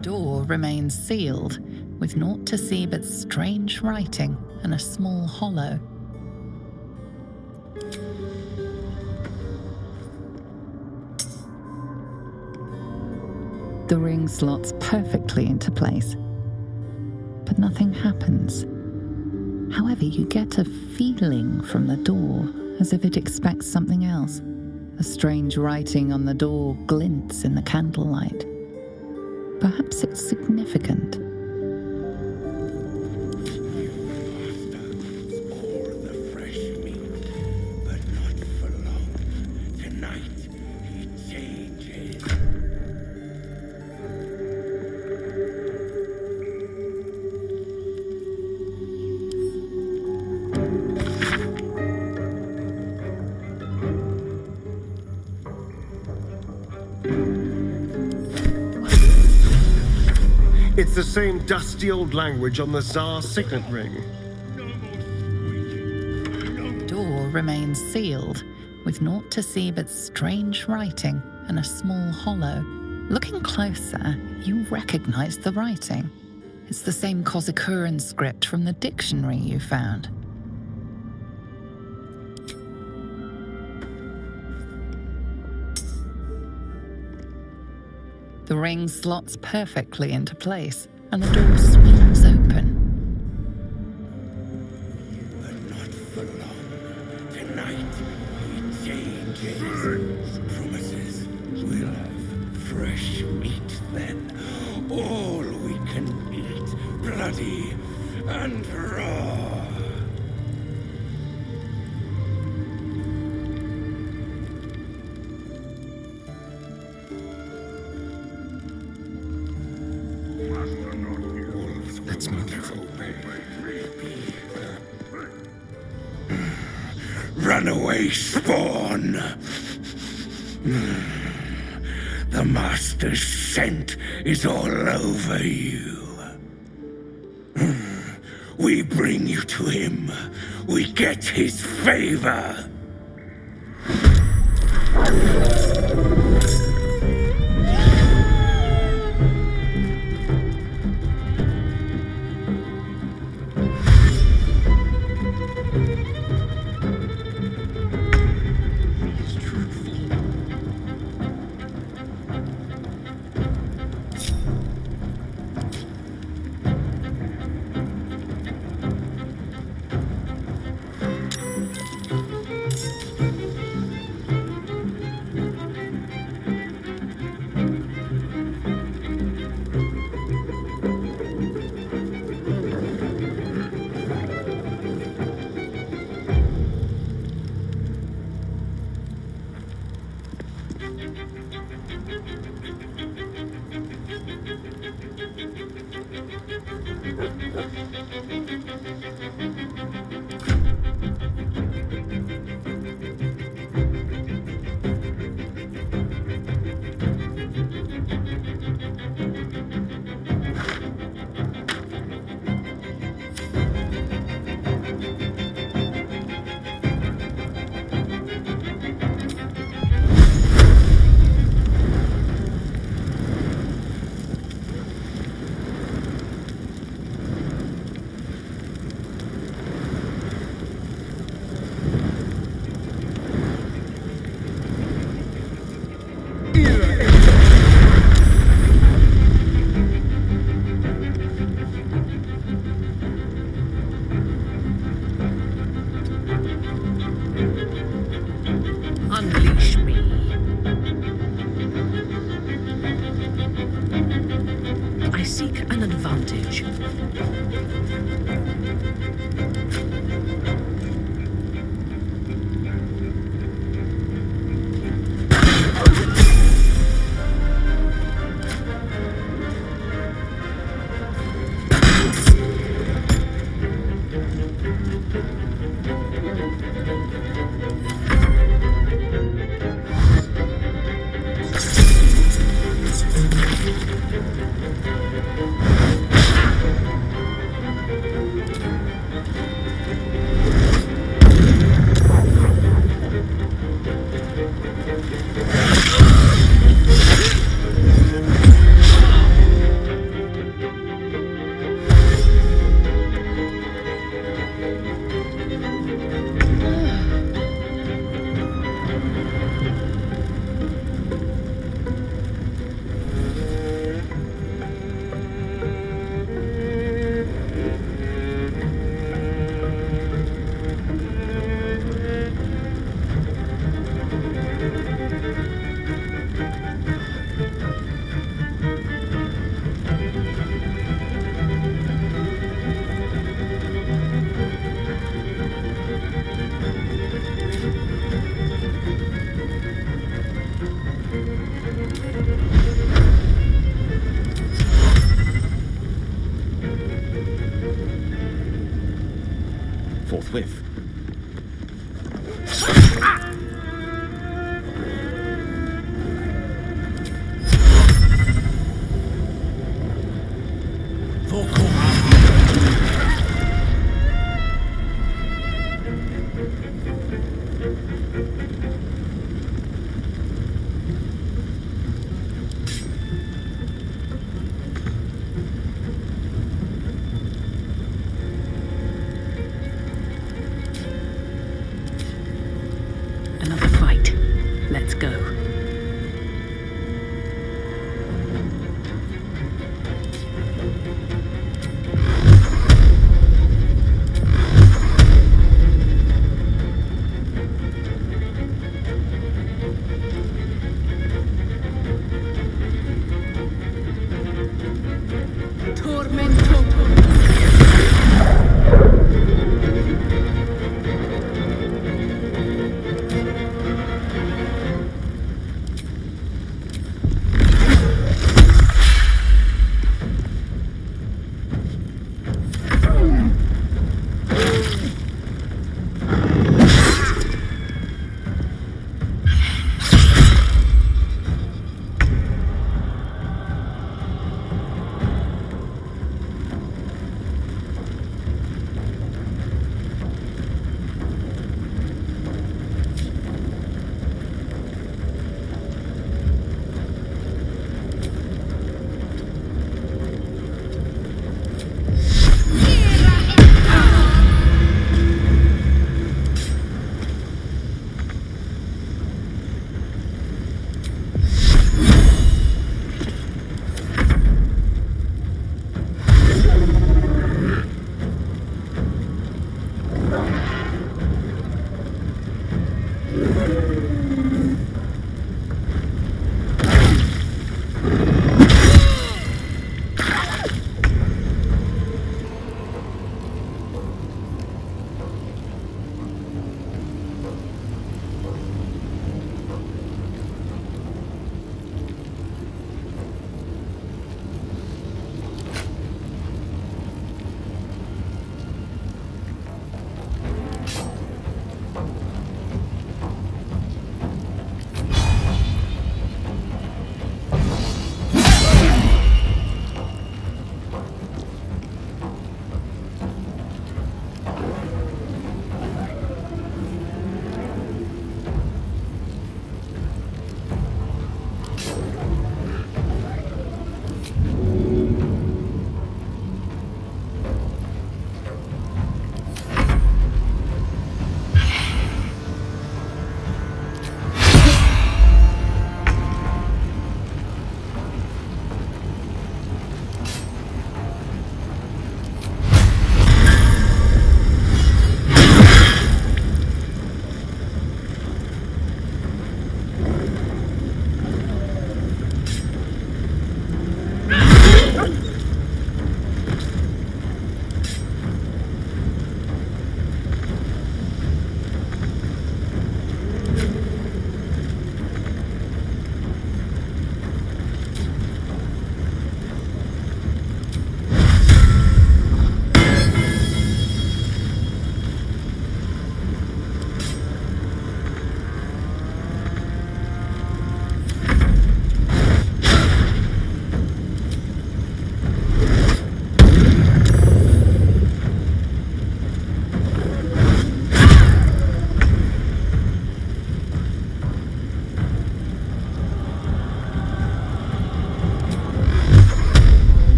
Door remains sealed, with naught to see but strange writing and a small hollow. The ring slots perfectly into place, but nothing happens. However, you get a feeling from the door as if it expects something else. A strange writing on the door glints in the candlelight. Perhaps it's significant. The same dusty old language on the Szarr's signet ring. The door remains sealed, with naught to see but strange writing and a small hollow. Looking closer, you recognize the writing. It's the same Kozakuran script from the dictionary you found. The ring slots perfectly into place, and the door swings open. But not for long. Tonight he changes. Promises we'll have fresh meat then. All we can eat, bloody and raw. Spawn! The Master's scent is all over you. We bring you to him. We get his favor.